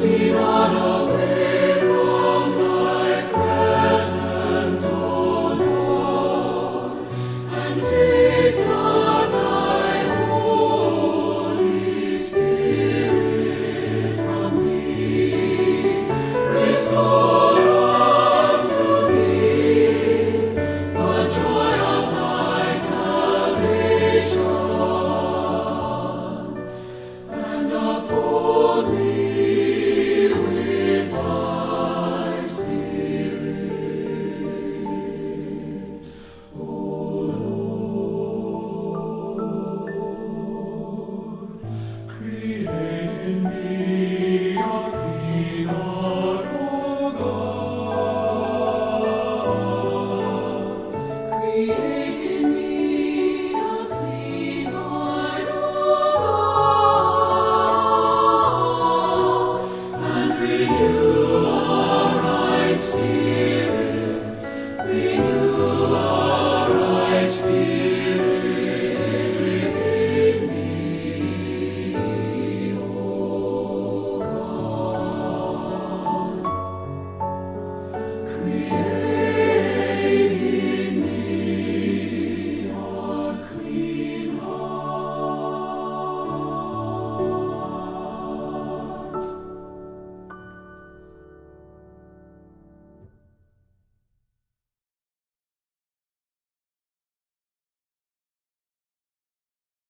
God. creator.